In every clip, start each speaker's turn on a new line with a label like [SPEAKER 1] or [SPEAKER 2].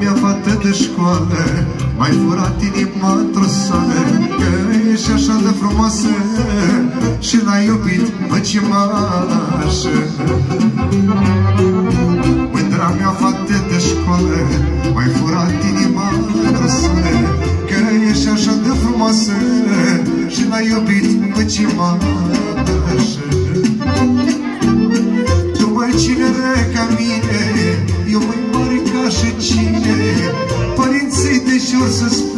[SPEAKER 1] mea fată de școală Mai furat inima într-o sală. Că ești așa de frumoasă Și l-ai iubit, mă, ce mașă Mândra mea fată de școală Mai furat inima într-o sală. Că ești așa de frumoasă Și l-ai iubit, mă, ce Tu, mai cine de ca mine Eu mâine și cine? Părinții de jur să spună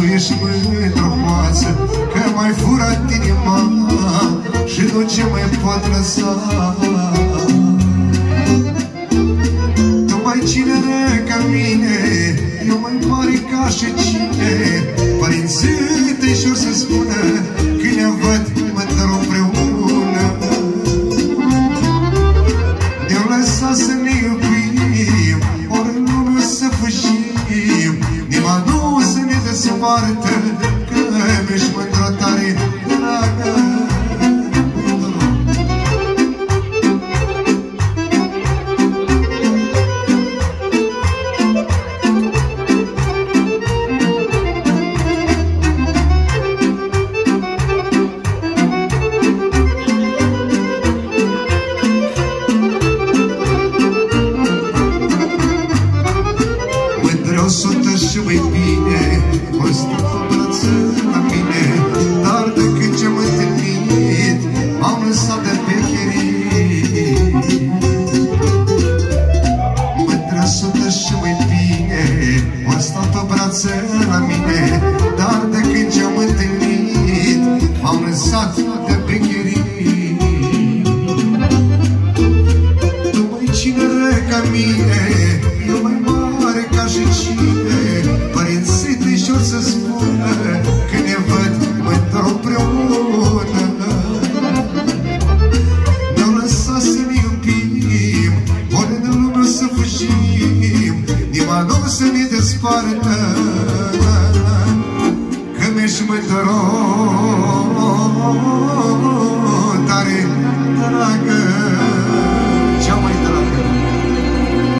[SPEAKER 1] tu ești mândră poață Că m-ai furat inima Și nu ce mai pot lăsa. Tu mai cine ca mine Eu mai mare ca și cine ne despartă Că mi-ești mândră tare dragă și mai bine. O stă pe brață la mine Dar de când ce-am întâlnit M-am lăsat de pecherii. Mândreau sută și mai bine O stă pe brață la mine Dar de când ce-am întâlnit M-am lăsat de pecherii. Tu mai cine ca mine Eu mai mare ca și cine să ne despartă. Că mi-ești mândră